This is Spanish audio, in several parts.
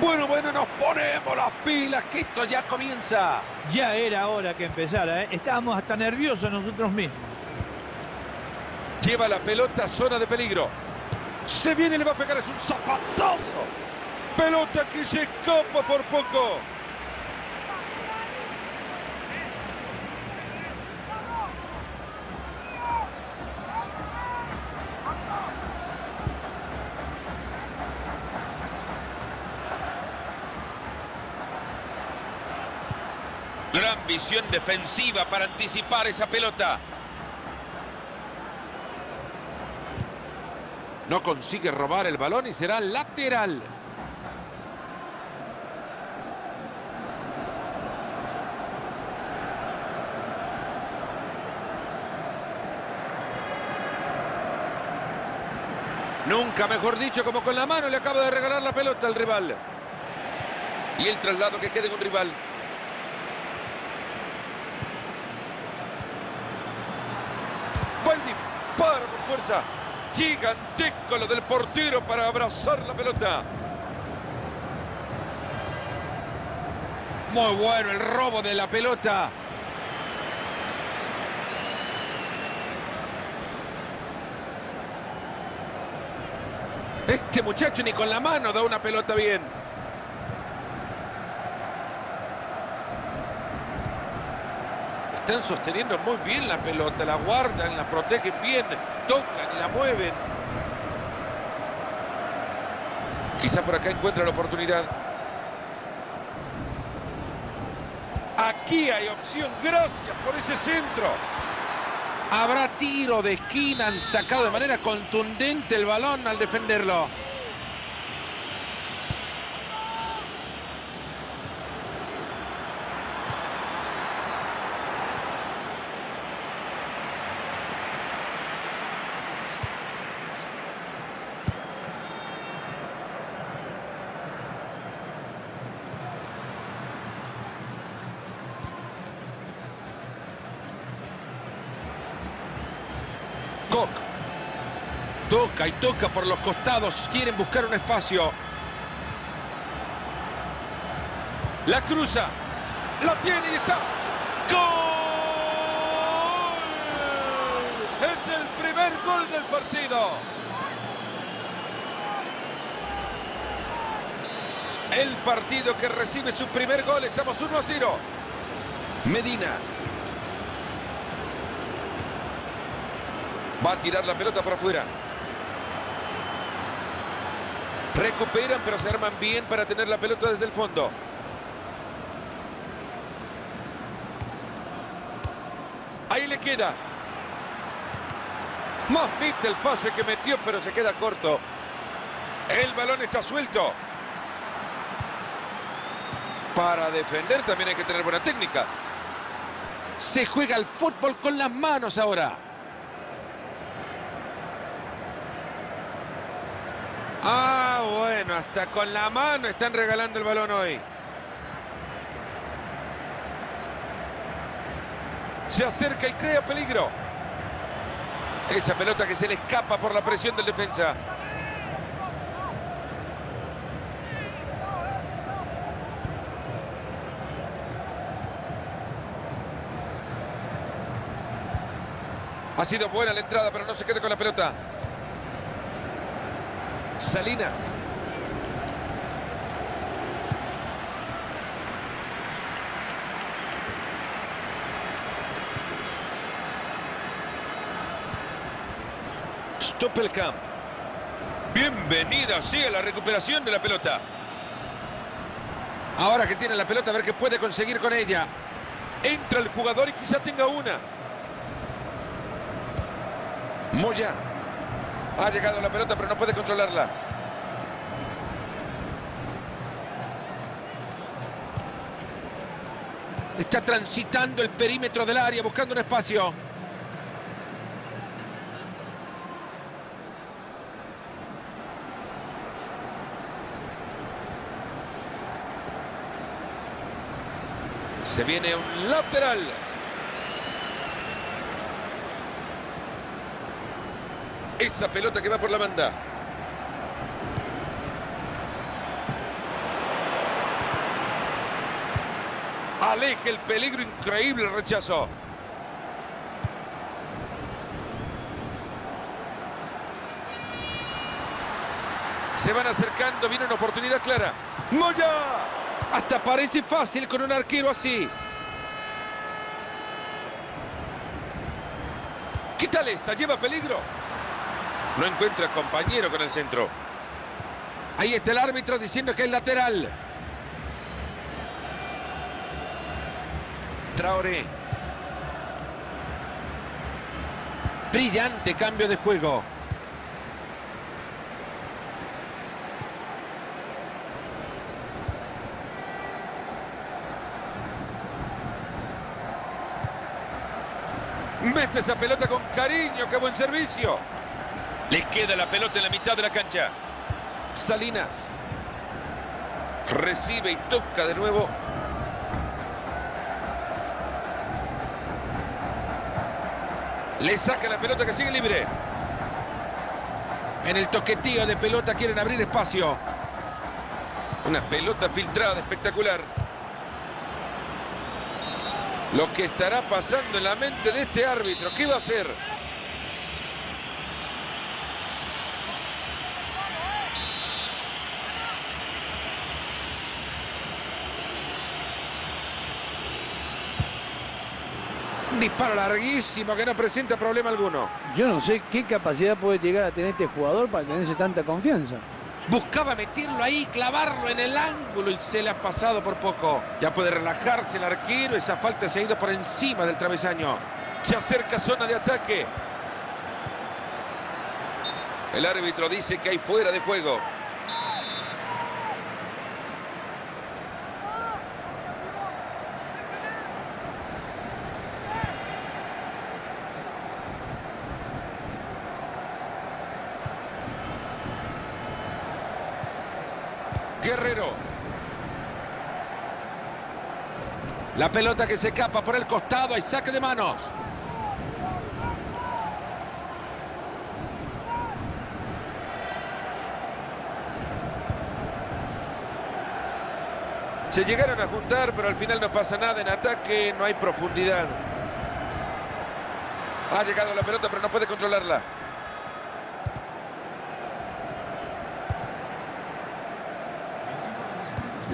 Bueno, bueno, nos ponemos las pilas, que esto ya comienza. Ya era hora que empezara, ¿eh? Estábamos hasta nerviosos nosotros mismos. Lleva la pelota a zona de peligro. Se viene, le va a pegar, es un zapatazo. Pelota que se escapa por poco. Gran visión defensiva para anticipar esa pelota. No consigue robar el balón y será lateral. Nunca mejor dicho, como con la mano le acaba de regalar la pelota al rival. Y el traslado que quede en un rival. Buen disparo con fuerza. Gigantesco lo del portero para abrazar la pelota. Muy bueno el robo de la pelota. Este muchacho ni con la mano da una pelota bien. Están sosteniendo muy bien la pelota, la guardan, la protegen bien, tocan y la mueven. Quizá por acá encuentra la oportunidad. Aquí hay opción, gracias por ese centro. Habrá tiro de esquina, han sacado de manera contundente el balón al defenderlo. Toca y toca por los costados. Quieren buscar un espacio. La cruza. La tiene y está. ¡Gol! Es el primer gol del partido. El partido que recibe su primer gol. Estamos 1 a 0. Medina. Va a tirar la pelota para afuera. Recuperan, pero se arman bien para tener la pelota desde el fondo. Ahí le queda. Mamita el pase que metió, pero se queda corto. El balón está suelto. Para defender también hay que tener buena técnica. Se juega el fútbol con las manos ahora. Ah, bueno, hasta con la mano están regalando el balón hoy. Se acerca y crea peligro. Esa pelota que se le escapa por la presión del defensa. Ha sido buena la entrada, pero no se quede con la pelota. Salinas. Stoppelkamp. Bienvenida, sí, a la recuperación de la pelota. Ahora que tiene la pelota, a ver qué puede conseguir con ella. Entra el jugador y quizá tenga una. Moya. Ha llegado la pelota, pero no puede controlarla. Está transitando el perímetro del área, buscando un espacio. Se viene un lateral. Esa pelota que va por la banda. Aleja el peligro, increíble el rechazo. Se van acercando, viene una oportunidad clara. ¡Moya! Hasta parece fácil con un arquero así. ¿Qué tal esta? ¿Lleva peligro? No encuentra compañero con el centro. Ahí está el árbitro diciendo que es lateral. Traoré. Brillante cambio de juego. Mete esa pelota con cariño, qué buen servicio. Les queda la pelota en la mitad de la cancha. Salinas. Recibe y toca de nuevo. Le saca la pelota que sigue libre. En el toquetío de pelota quieren abrir espacio. Una pelota filtrada espectacular. Lo que estará pasando en la mente de este árbitro. ¿Qué va a hacer? Un disparo larguísimo que no presenta problema alguno. Yo no sé qué capacidad puede llegar a tener este jugador para tenerse tanta confianza. Buscaba meterlo ahí, clavarlo en el ángulo y se le ha pasado por poco. Ya puede relajarse el arquero, esa falta se ha ido por encima del travesaño. Se acerca zona de ataque. El árbitro dice que hay fuera de juego. Guerrero. La pelota que se escapa por el costado. Hay saque de manos. Se llegaron a juntar, pero al final no pasa nada. En ataque no hay profundidad. Ha llegado la pelota, pero no puede controlarla.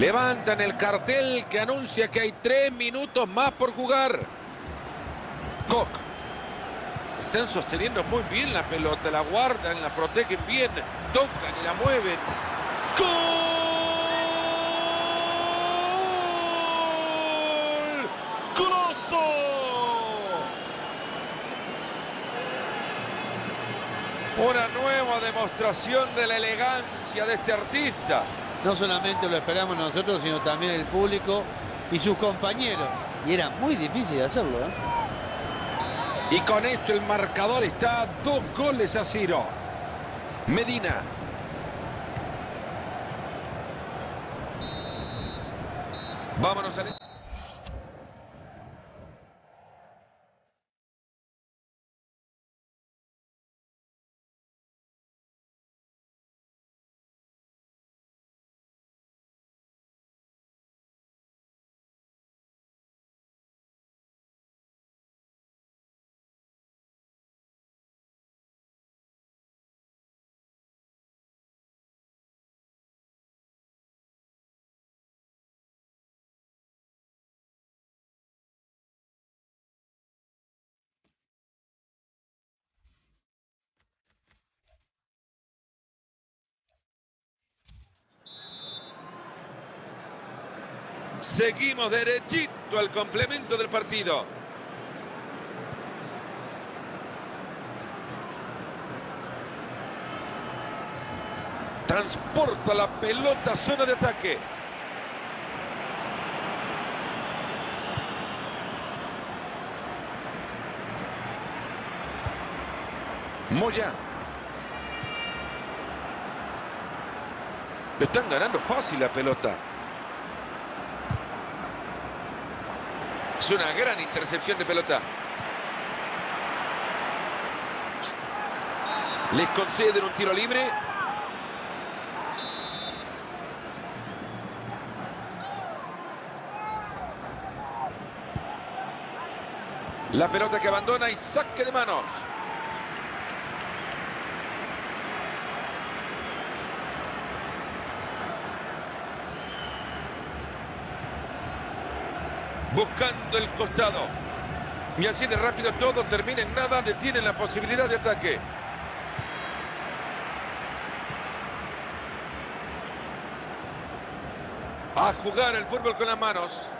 Levantan el cartel que anuncia que hay tres minutos más por jugar. Koch. Están sosteniendo muy bien la pelota, la guardan, la protegen bien, tocan y la mueven. ¡Gol! ¡Grosso! Una nueva demostración de la elegancia de este artista. No solamente lo esperamos nosotros, sino también el público y sus compañeros. Y era muy difícil hacerlo. ¿eh? Y con esto el marcador está dos goles a cero. Medina. Vámonos a... Seguimos derechito al complemento del partido. Transporta la pelota a zona de ataque. Moya. Le están ganando fácil la pelota. Es una gran intercepción de pelota. Les conceden un tiro libre. La pelota que abandona y saque de manos. Buscando el costado. Y así de rápido todo termina en nada, detienen la posibilidad de ataque. A jugar el fútbol con las manos.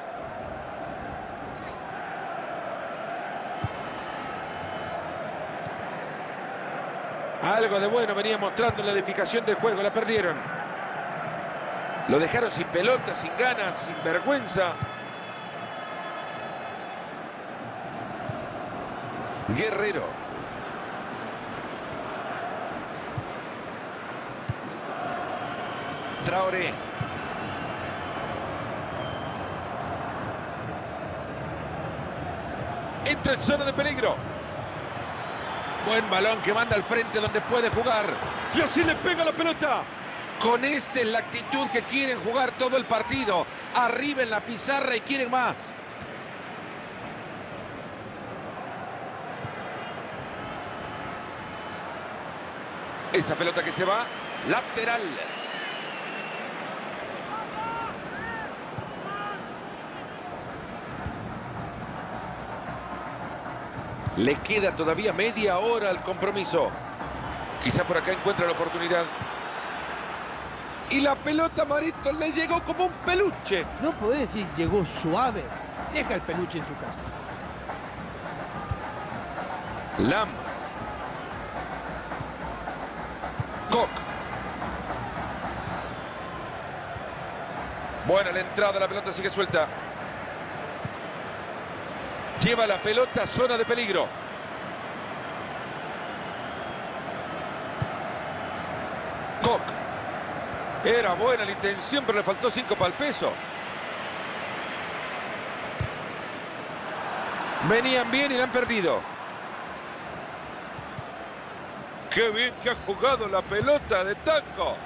Algo de bueno venía mostrando la edificación del juego, la perdieron. Lo dejaron sin pelota, sin ganas, sin vergüenza. Guerrero. Traoré. Entra en zona de peligro. Buen balón que manda al frente donde puede jugar. Y así le pega la pelota. Con esta es la actitud que quieren jugar todo el partido. Arriba en la pizarra y quieren más. Esa pelota que se va, lateral. Le queda todavía media hora al compromiso. Quizá por acá encuentra la oportunidad. Y la pelota, Marito, le llegó como un peluche. No podés decir llegó suave. Deja el peluche en su casa. Lam. Koch. Buena la entrada, la pelota sigue suelta. Lleva la pelota a zona de peligro. Koch. Era buena la intención, pero le faltó cinco para el peso. Venían bien y la han perdido. Qué bien que ha jugado la pelota de Tanco.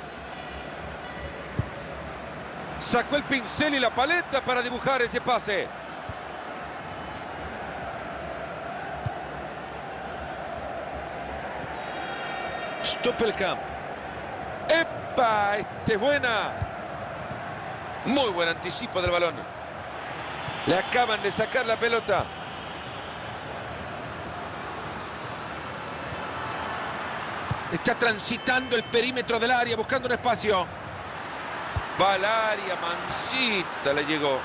Sacó el pincel y la paleta para dibujar ese pase. Stoppelkamp. ¡Epa! Este es buena. Muy buen anticipo del balón. Le acaban de sacar la pelota. Está transitando el perímetro del área, buscando un espacio. Va al área, mansita le llegó.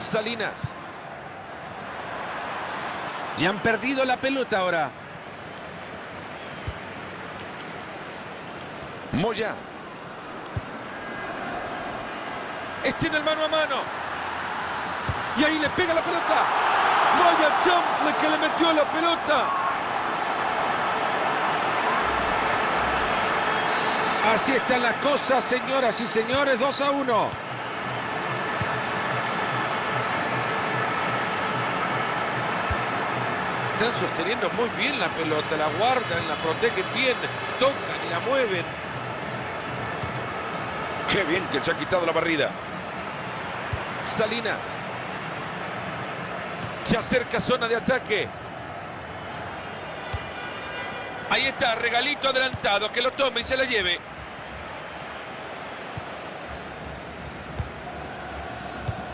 Salinas. Le han perdido la pelota ahora. Moya. Está el mano a mano. Y ahí le pega la pelota. Vaya chanfle que le metió la pelota. Así están las cosas, señoras y señores. 2 a 1. Están sosteniendo muy bien la pelota. La guardan, la protegen bien. Tocan y la mueven. Qué bien que se ha quitado la barrida. Salinas. Se acerca zona de ataque. Ahí está, regalito adelantado, que lo tome y se la lleve.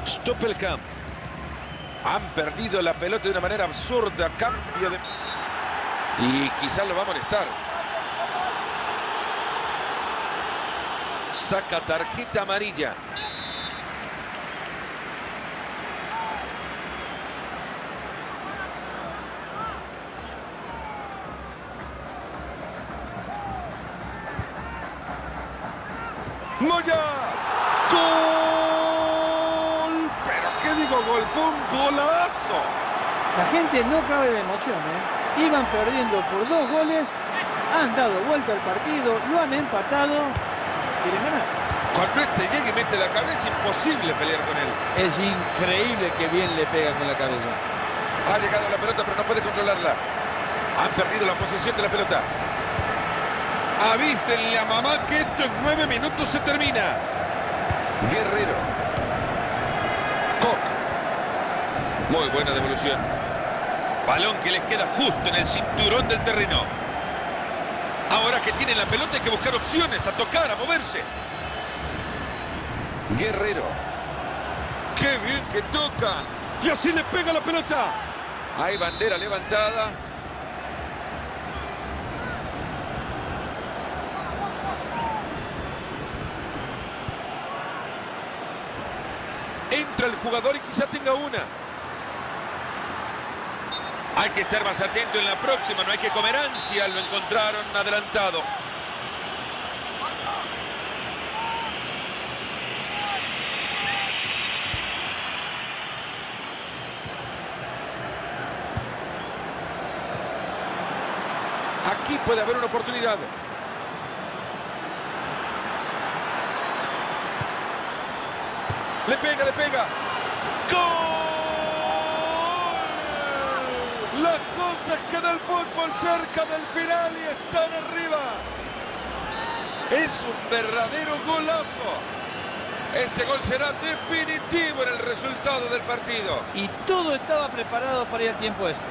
Stoppelkamp. Han perdido la pelota de una manera absurda. Cambio de... Y quizás lo va a molestar. Saca tarjeta amarilla. La no cabe de emoción, ¿eh? Iban perdiendo por dos goles, han dado vuelta al partido, lo han empatado. ¿Quieren ganar? Cuando este llegue y mete la cabeza, imposible pelear con él. Es increíble que bien le pega con la cabeza. Ha llegado la pelota, pero no puede controlarla. Han perdido la posesión de la pelota. Avísenle a mamá que esto en nueve minutos se termina. Guerrero. Koch. Muy buena devolución. Balón que les queda justo en el cinturón del terreno. Ahora que tienen la pelota hay que buscar opciones, a tocar, a moverse. Guerrero. ¡Qué bien que tocan! Y así le pega la pelota. Hay bandera levantada. Entra el jugador y quizá tenga una. Hay que estar más atento en la próxima, no hay que comer ansia, lo encontraron adelantado. Aquí puede haber una oportunidad. Le pega, le pega. ¡Gol! Las cosas que del fútbol cerca del final y están arriba. Es un verdadero golazo. Este gol será definitivo en el resultado del partido. Y todo estaba preparado para ir al tiempo este.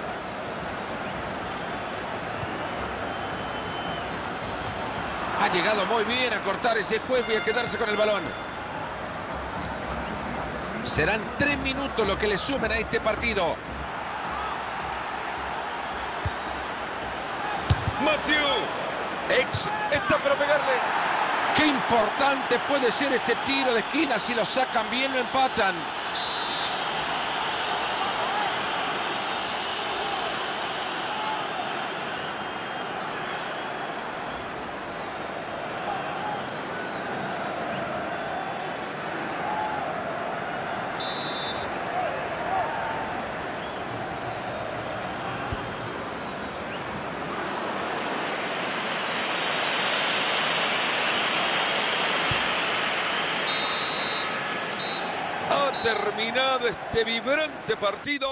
Ha llegado muy bien a cortar ese juego y a quedarse con el balón. Serán tres minutos lo que le sumen a este partido. Está para pegarle. Qué importante puede ser este tiro de esquina. Si lo sacan bien, lo empatan. Ha terminado este vibrante partido.